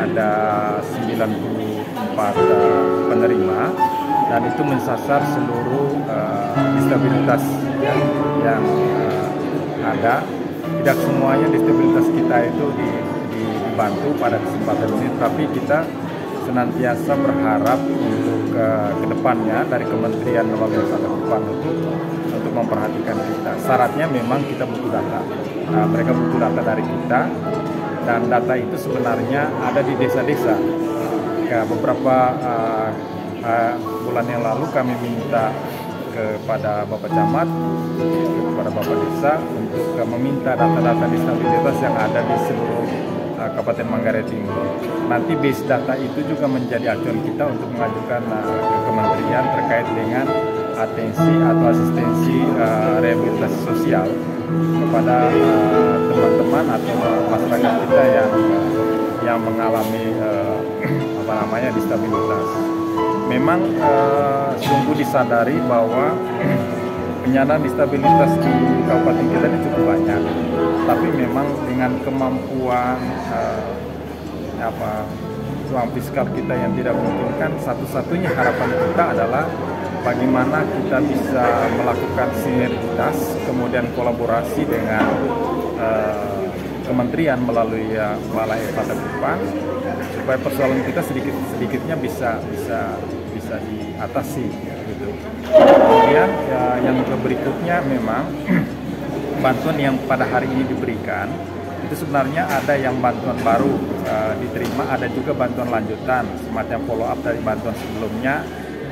ada 94 uh, penerima dan itu mensasar seluruh uh, disabilitas ya, yang uh, ada. Tidak semuanya disabilitas kita itu di, di, dibantu pada kesempatan ini, tapi kita senantiasa berharap untuk ke, ke depannya dari Kementerian Lembaga Kupang itu untuk memperhatikan kita. Syaratnya memang kita butuh data. Nah, mereka butuh data dari kita dan data itu sebenarnya ada di desa-desa. Ya, beberapa uh, uh, bulan yang lalu kami minta kepada Bapak Camat, kepada Bapak Desa untuk meminta data-data disabilitas yang ada di seluruh uh, Kabupaten Manggarai Timur. Nanti base data itu juga menjadi acuan kita untuk mengajukan ke kementerian terkait dengan atensi atau asistensi rehabilitasi sosial kepada teman-teman uh, atau masyarakat kita yang yang mengalami uh, apa namanya disabilitas. Memang uh, sungguh disadari bahwa penyandang disabilitas di kabupaten kita ini cukup banyak, tapi memang dengan kemampuan uh, apa uang fiskal kita yang tidak memungkinkan, satu-satunya harapan kita adalah bagaimana kita bisa melakukan sinergitas, kemudian kolaborasi dengan uh, kementerian melalui uh, Balai Fata Kupang supaya persoalan kita sedikit sedikitnya bisa bisa bisa diatasi gitu. Kemudian ya, yang berikutnya memang bantuan yang pada hari ini diberikan itu sebenarnya ada yang bantuan baru uh, diterima, ada juga bantuan lanjutan semacam follow up dari bantuan sebelumnya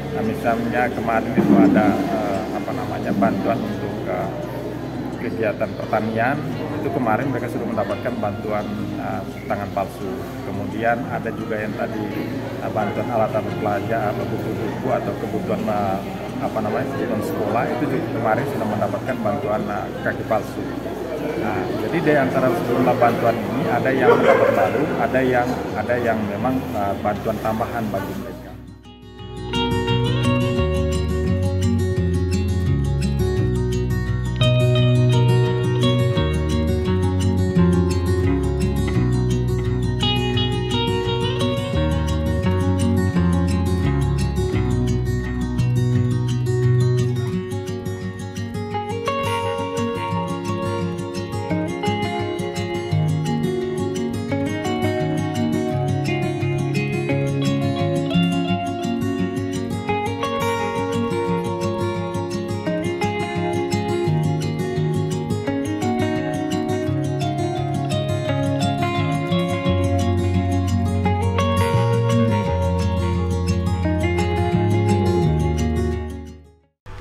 Nah, misalnya kemarin itu ada uh, apa namanya bantuan untuk uh, kegiatan pertanian itu kemarin mereka sudah mendapatkan bantuan uh, tangan palsu. Kemudian ada juga yang tadi uh, bantuan alat-alat pelajar, buku-buku atau kebutuhan uh, apa namanya kebutuhan sekolah itu juga kemarin sudah mendapatkan bantuan uh, kaki palsu. Nah, jadi dari antara sejumlah bantuan ini ada yang baru, ada yang ada yang memang uh, bantuan tambahan bagi mereka.